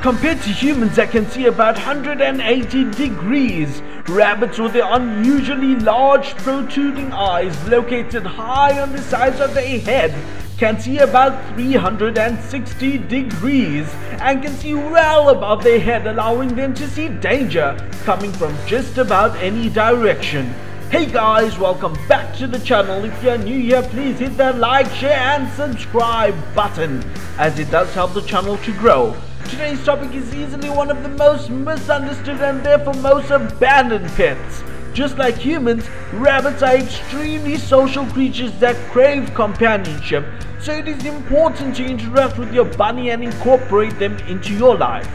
Compared to humans that can see about 180 degrees, rabbits with their unusually large protruding eyes located high on the sides of their head can see about 360 degrees and can see well above their head allowing them to see danger coming from just about any direction. Hey guys, welcome back to the channel. If you're new here, please hit that like, share and subscribe button as it does help the channel to grow. Today's topic is easily one of the most misunderstood and therefore most abandoned pets. Just like humans, rabbits are extremely social creatures that crave companionship, so it is important to interact with your bunny and incorporate them into your life.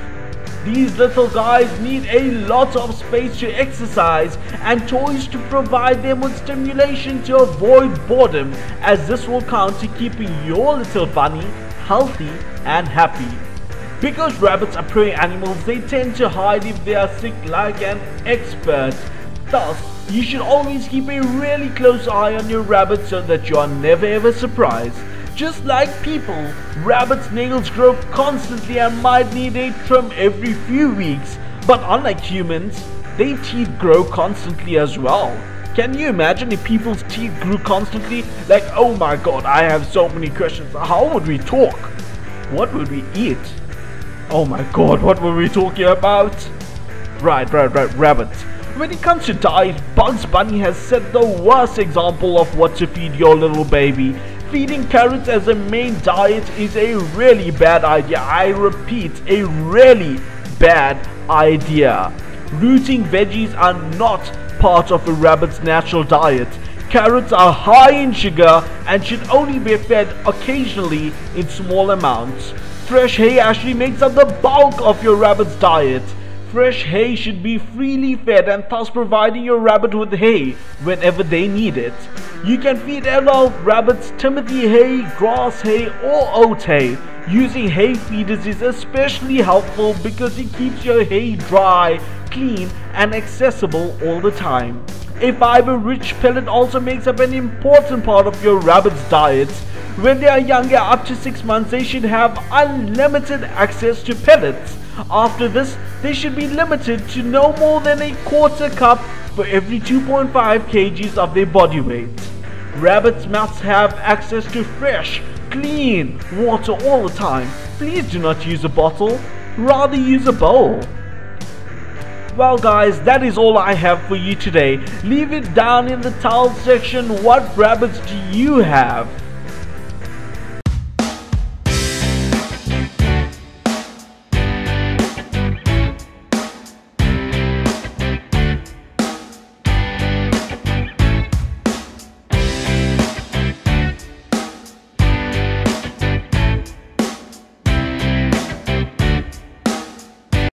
These little guys need a lot of space to exercise and toys to provide them with stimulation to avoid boredom as this will count to keeping your little bunny healthy and happy. Because rabbits are prey animals, they tend to hide if they are sick like an expert. Thus, you should always keep a really close eye on your rabbit so that you are never ever surprised. Just like people, rabbits' nails grow constantly and might need a trim every few weeks. But unlike humans, their teeth grow constantly as well. Can you imagine if people's teeth grew constantly? Like, oh my god, I have so many questions. How would we talk? What would we eat? Oh my god, what were we talking about? Right, right, right, rabbits. When it comes to diet, Bugs Bunny has set the worst example of what to feed your little baby. Feeding carrots as a main diet is a really bad idea. I repeat, a really bad idea. Rooting veggies are not part of a rabbit's natural diet. Carrots are high in sugar and should only be fed occasionally in small amounts. Fresh hay actually makes up the bulk of your rabbit's diet. Fresh hay should be freely fed and thus providing your rabbit with hay whenever they need it. You can feed adult rabbits timothy hay, grass hay or oat hay. Using hay feeders is especially helpful because it keeps your hay dry, clean and accessible all the time. A fiber-rich pellet also makes up an important part of your rabbit's diet when they are younger, up to 6 months, they should have unlimited access to pellets. After this, they should be limited to no more than a quarter cup for every 2.5 kgs of their body weight. Rabbits must have access to fresh, clean water all the time. Please do not use a bottle, rather use a bowl. Well guys, that is all I have for you today. Leave it down in the towel section what rabbits do you have?